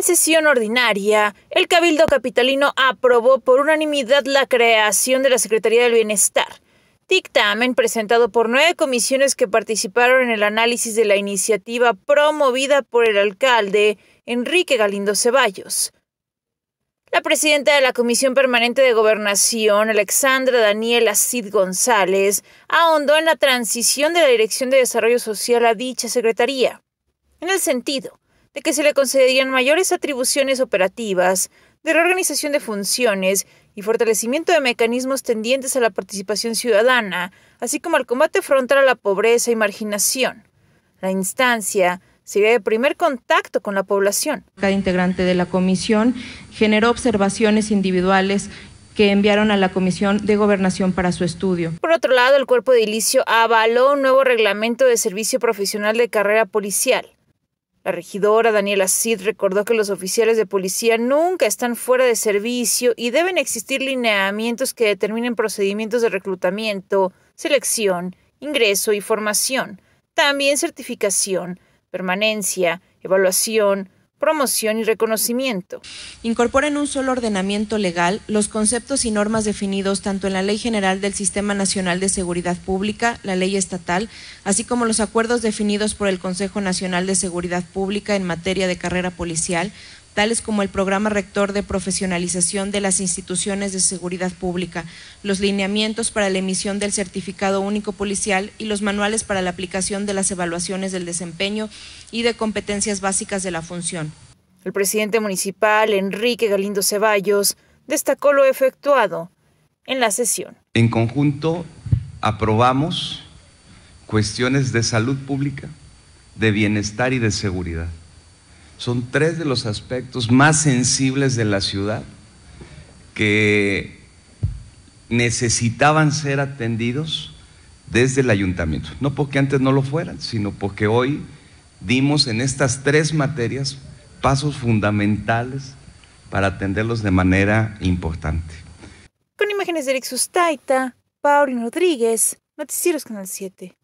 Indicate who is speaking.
Speaker 1: En sesión ordinaria, el Cabildo Capitalino aprobó por unanimidad la creación de la Secretaría del Bienestar, dictamen presentado por nueve comisiones que participaron en el análisis de la iniciativa promovida por el alcalde Enrique Galindo Ceballos. La presidenta de la Comisión Permanente de Gobernación, Alexandra Daniela Cid González, ahondó en la transición de la Dirección de Desarrollo Social a dicha secretaría, en el sentido de que se le concederían mayores atribuciones operativas, de reorganización de funciones y fortalecimiento de mecanismos tendientes a la participación ciudadana, así como al combate frontal a la pobreza y marginación. La instancia sería de primer contacto con la población.
Speaker 2: Cada integrante de la comisión generó observaciones individuales que enviaron a la Comisión de Gobernación para su estudio.
Speaker 1: Por otro lado, el cuerpo de ilicio avaló un nuevo reglamento de servicio profesional de carrera policial. La regidora Daniela Cid recordó que los oficiales de policía nunca están fuera de servicio y deben existir lineamientos que determinen procedimientos de reclutamiento, selección, ingreso y formación, también certificación, permanencia, evaluación, promoción y reconocimiento.
Speaker 2: Incorpora en un solo ordenamiento legal los conceptos y normas definidos tanto en la Ley General del Sistema Nacional de Seguridad Pública, la ley estatal, así como los acuerdos definidos por el Consejo Nacional de Seguridad Pública en materia de carrera policial, tales como el Programa Rector de Profesionalización de las Instituciones de Seguridad Pública, los lineamientos para la emisión del Certificado Único Policial y los manuales para la aplicación de las evaluaciones del desempeño y de competencias básicas de la función.
Speaker 1: El presidente municipal, Enrique Galindo Ceballos, destacó lo efectuado en la sesión.
Speaker 3: En conjunto, aprobamos cuestiones de salud pública, de bienestar y de seguridad son tres de los aspectos más sensibles de la ciudad que necesitaban ser atendidos desde el ayuntamiento. No porque antes no lo fueran, sino porque hoy dimos en estas tres materias pasos fundamentales para atenderlos de manera importante.
Speaker 1: Con imágenes de Eric Sustaita, Paulino Rodríguez, Noticieros Canal 7.